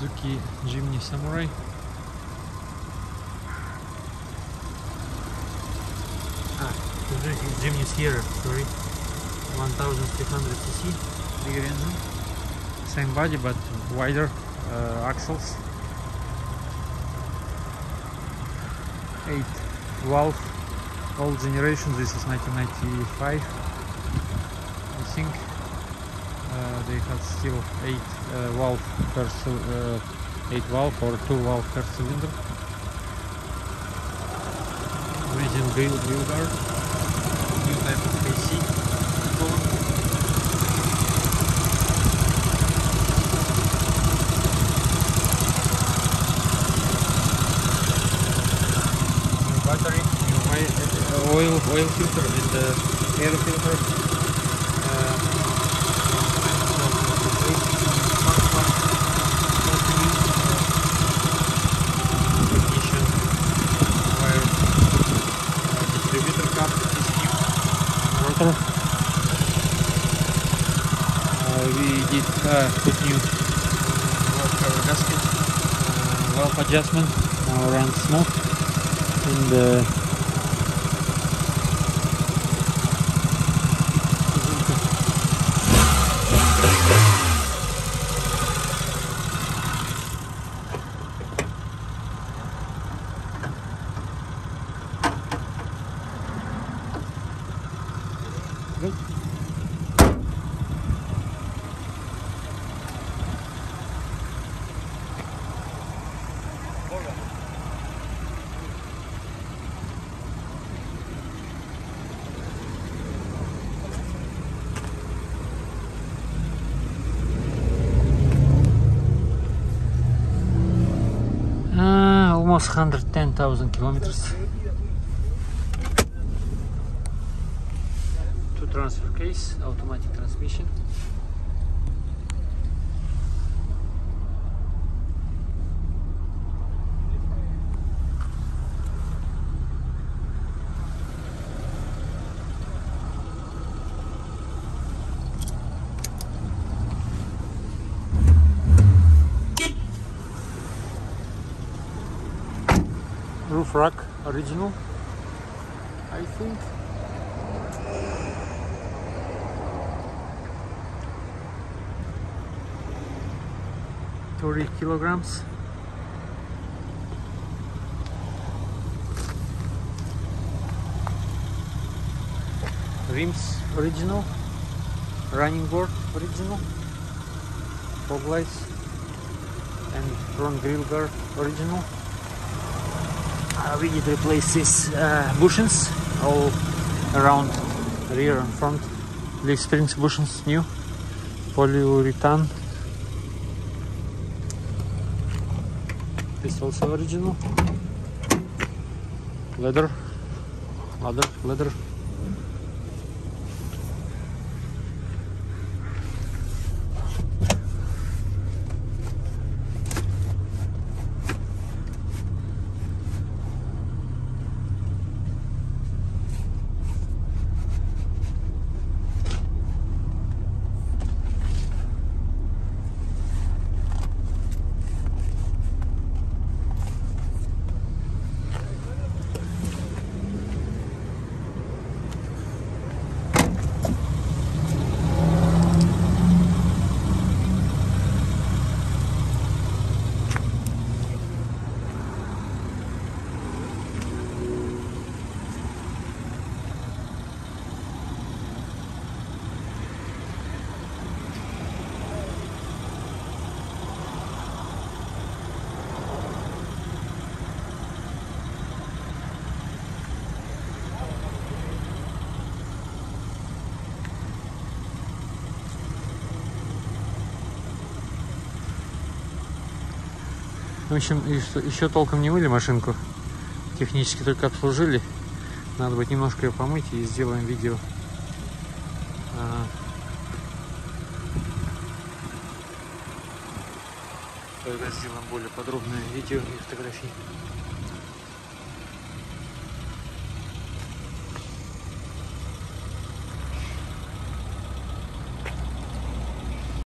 Suzuki Jimny Samurai. Ah, Suzuki Jimny Sierra, sorry. 1300 cc, big engine. Same body but wider uh, axles. 8 valve, old generation, this is 1995 I think. Uh, they had still 8 uh, valve per uh, 8 valve or 2 valve per cylinder. Amazing grill, grill guard. New type of AC. New battery, new oil, oil filter and uh, air filter. Rotor. Uh, we did uh, put new valve cover gasket, uh, valve adjustment, now runs smooth, and uh, Good. Uh, almost 110,000 kilometers. Transfer case, automatic transmission. Roof rack original, I think. Thirty kilograms. Rims original, running board original, fog lights, and front grill guard original. Uh, we did replace these uh, bushings all around rear and front. Leaf springs bushings new, polyurethane. This also original. Leather, leather, leather. В общем, еще толком не мыли машинку. Технически только обслужили. Надо будет немножко ее помыть и сделаем видео. А, Когда сделаем более подробное видео и фотографии.